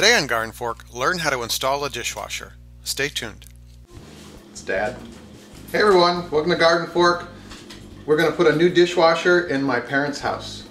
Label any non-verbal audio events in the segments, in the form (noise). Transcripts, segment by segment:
Today on Garden Fork, learn how to install a dishwasher. Stay tuned. It's Dad. Hey everyone, welcome to Garden Fork. We're gonna put a new dishwasher in my parents' house.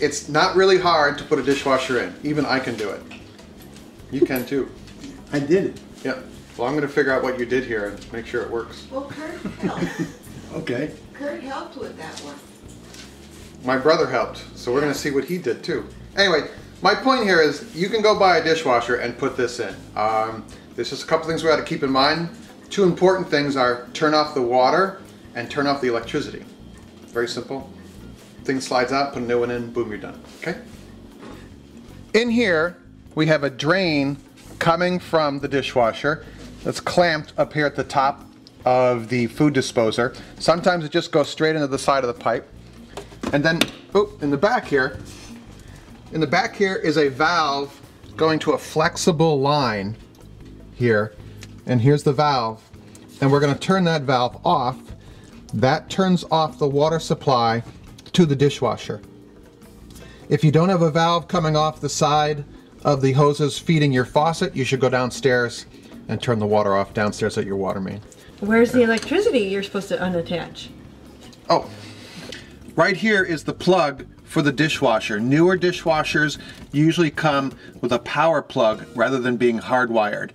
It's not really hard to put a dishwasher in. Even I can do it. You can too. I did it. Yeah. Well, I'm gonna figure out what you did here and make sure it works. Well, Kurt helped. (laughs) Okay. Kurt helped with that one. My brother helped, so we're gonna see what he did too. Anyway, my point here is you can go buy a dishwasher and put this in. Um, there's just a couple things we got to keep in mind. Two important things are turn off the water and turn off the electricity. Very simple. Thing slides out, put a new one in, boom, you're done. Okay? In here, we have a drain coming from the dishwasher that's clamped up here at the top of the food disposer. Sometimes it just goes straight into the side of the pipe. And then, oh, in the back here, in the back here is a valve going to a flexible line here. And here's the valve. And we're gonna turn that valve off. That turns off the water supply to the dishwasher. If you don't have a valve coming off the side of the hoses feeding your faucet, you should go downstairs and turn the water off downstairs at your water main. Where's the electricity you're supposed to unattach? Oh, right here is the plug for the dishwasher. Newer dishwashers usually come with a power plug rather than being hardwired.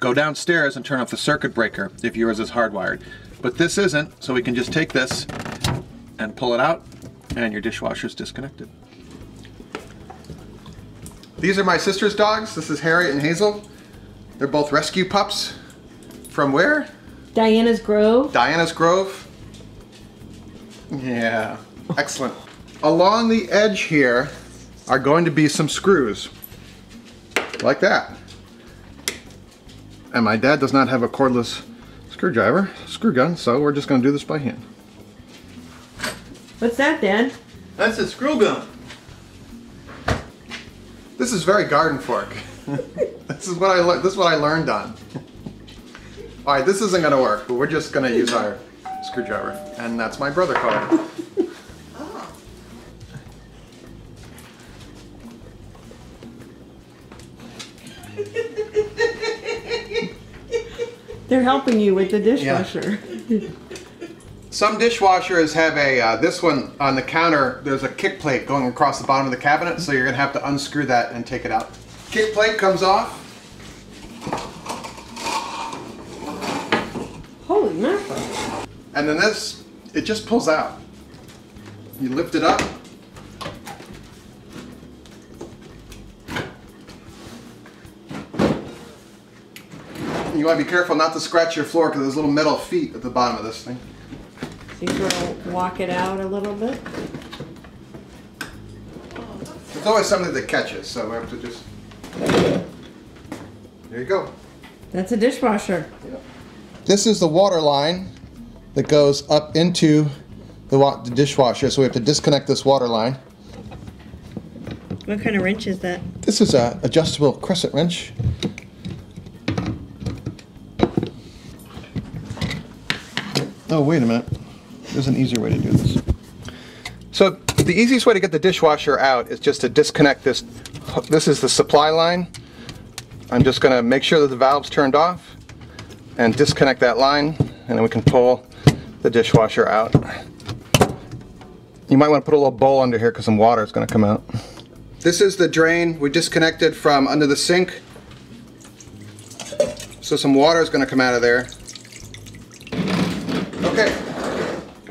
Go downstairs and turn off the circuit breaker if yours is hardwired. But this isn't, so we can just take this and pull it out and your dishwasher is disconnected. These are my sister's dogs. This is Harriet and Hazel. They're both rescue pups. From where? Diana's Grove. Diana's Grove. Yeah, excellent. Along the edge here are going to be some screws, like that. And my dad does not have a cordless screwdriver, screw gun, so we're just going to do this by hand. What's that, Dad? That's a screw gun. This is very garden fork. (laughs) this is what I learned. This is what I learned on. All right, this isn't going to work, but we're just going to use our screwdriver, and that's my brother calling. They're helping you with the dishwasher. Some dishwashers have a, uh, this one on the counter, there's a kick plate going across the bottom of the cabinet, so you're gonna have to unscrew that and take it out. Kick plate comes off. Holy mackerel. And then this, it just pulls out. You lift it up. You want to be careful not to scratch your floor because there's little metal feet at the bottom of this thing. So you sort of walk it out a little bit. There's always something that catches, so we have to just. There you go. That's a dishwasher. This is the water line that goes up into the, wa- the dishwasher, so we have to disconnect this water line. What kind of wrench is that? This is a adjustable crescent wrench. Oh, wait a minute. There's an easier way to do this. So the easiest way to get the dishwasher out is just to disconnect this. This is the supply line. I'm just going to make sure that the valve's turned off and disconnect that line, and then we can pull the dishwasher out. You might want to put a little bowl under here because some water is going to come out. This is the drain we disconnected from under the sink. So some water is going to come out of there. Okay,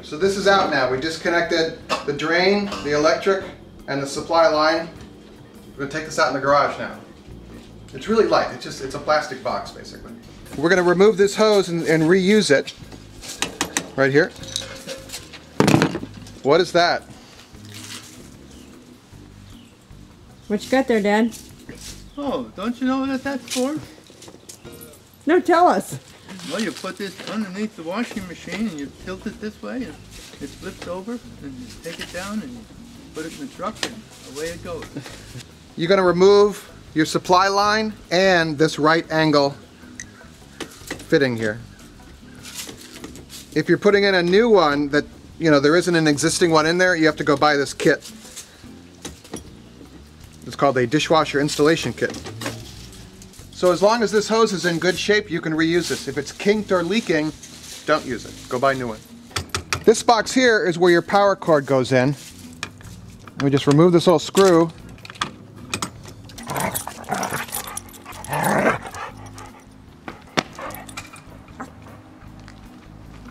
so this is out now. We disconnected the drain, the electric, and the supply line. We're going to take this out in the garage now. It's really light. It's just it's a plastic box basically. We're going to remove this hose and, and reuse it. Right here. What is that? What you got there, Dad? Oh, don't you know what that's for? No, tell us. Well, you put this underneath the washing machine and you tilt it this way and it flips over and you take it down and you put it in the truck and away it goes. (laughs) You're going to remove your supply line and this right angle fitting here. If you're putting in a new one that, you know, there isn't an existing one in there, you have to go buy this kit. It's It's called a dishwasher installation kit. So as long as this hose is in good shape, you can reuse this. If it's kinked or leaking, don't use it. Go buy a new one. This box here is where your power cord goes in. We just remove this little screw.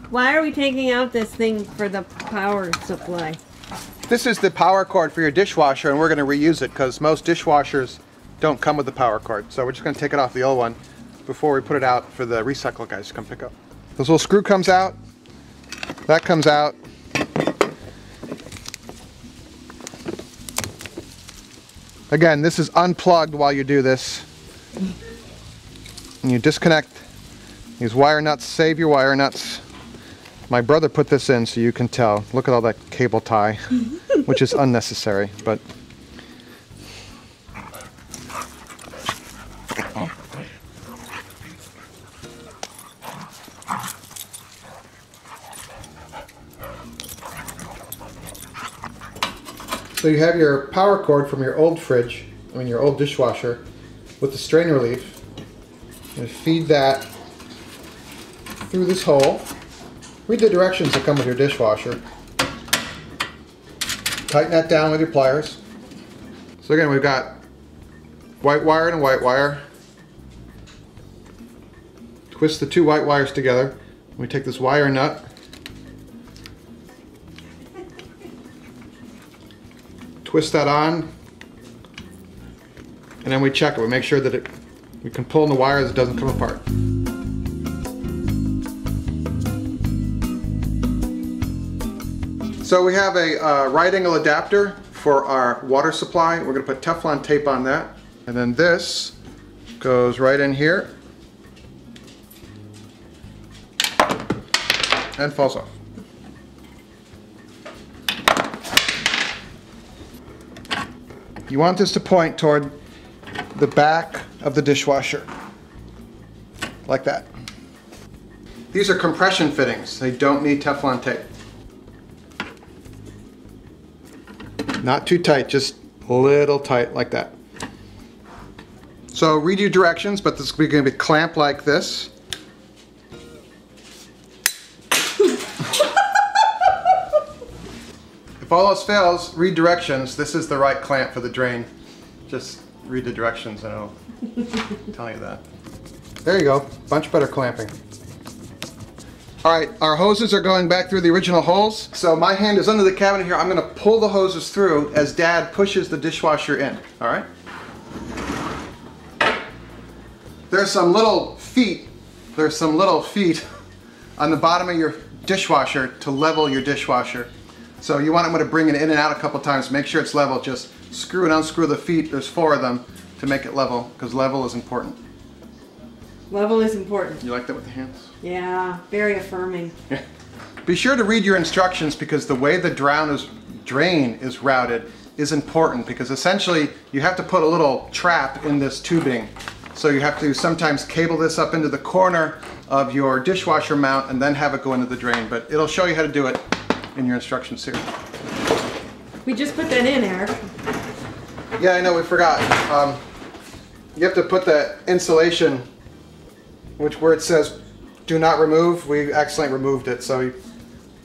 Why are we taking out this thing for the power supply? This is the power cord for your dishwasher and we're going to reuse it because most dishwashers don't come with the power cord. So we're just going to take it off the old one before we put it out for the recycle guys to come pick up. This little screw comes out. That comes out. Again, this is unplugged while you do this. And you disconnect these wire nuts, save your wire nuts. My brother put this in so you can tell. Look at all that cable tie, (laughs) which is unnecessary, but So you have your power cord from your old fridge, I mean your old dishwasher, with the strain relief. And feed that through this hole. Read the directions that come with your dishwasher. Tighten that down with your pliers. So again, we've got white wire and white wire. Twist the two white wires together. We take this wire nut. Twist that on. And then we check it. We make sure that it, we can pull in the wires, it doesn't come apart. So we have a uh, right angle adapter for our water supply. We're going to put Teflon tape on that. And then this goes right in here and falls off. You want this to point toward the back of the dishwasher, like that. These are compression fittings. They don't need Teflon tape. Not too tight, just a little tight like that. So read your directions, but this is going to be clamped like this. If all else fails, read directions. This is the right clamp for the drain. Just read the directions and I'll (laughs) tell you that. There you go, much better clamping. All right, our hoses are going back through the original holes. So my hand is under the cabinet here. I'm gonna pull the hoses through as dad pushes the dishwasher in, all right? There's some little feet, there's some little feet (laughs) on the bottom of your dishwasher to level your dishwasher. So you want to bring it in and out a couple times, make sure it's level. Just screw and unscrew the feet, there's four of them, to make it level, because level is important. Level is important. You like that with the hands? Yeah, very affirming. Yeah. Be sure to read your instructions because the way the drown is, drain is routed is important because essentially you have to put a little trap in this tubing. So you have to sometimes cable this up into the corner of your dishwasher mount and then have it go into the drain. But it'll show you how to do it in your instructions here. We just put that in, Eric. Yeah, I know, we forgot. Um, you have to put the insulation, which where it says do not remove, we accidentally removed it. So you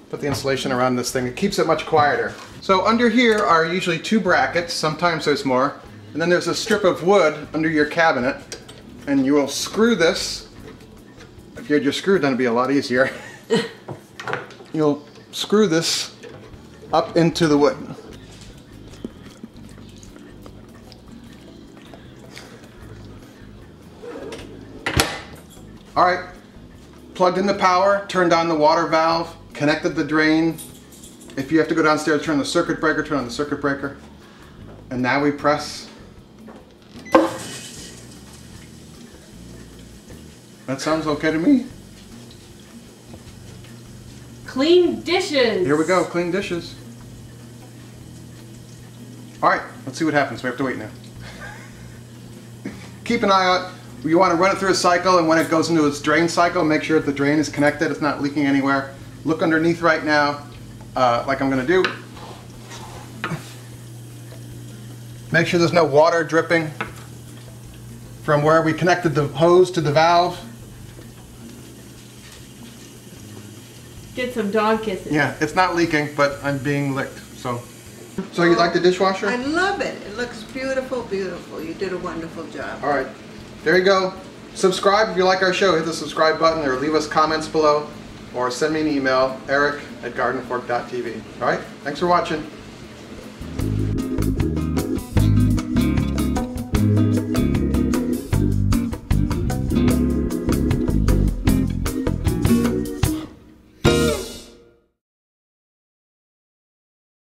put the insulation around this thing. It keeps it much quieter. So under here are usually two brackets, sometimes there's more. And then there's a strip of wood under your cabinet. And you will screw this. If you had your screw gun, it'd be a lot easier. (laughs) You'll screw this up into the wood. All right, plugged in the power, turned on the water valve, connected the drain. If you have to go downstairs, turn the circuit breaker, turn on the circuit breaker. And now we press. That sounds okay to me. Clean dishes. Here we go, clean dishes. All right, let's see what happens. We have to wait now. (laughs) Keep an eye out. You want to run it through a cycle, and when it goes into its drain cycle, make sure that the drain is connected. It's not leaking anywhere. Look underneath right now, uh, like I'm going to do. Make sure there's no water dripping from where we connected the hose to the valve. Get some dog kisses. Yeah, it's not leaking, but I'm being licked, so. So you like the dishwasher? I love it. It looks beautiful, beautiful. You did a wonderful job. All right, there you go. Subscribe if you like our show. Hit the subscribe button or leave us comments below or send me an email, eric at gardenfork.tv. All right, thanks for watching.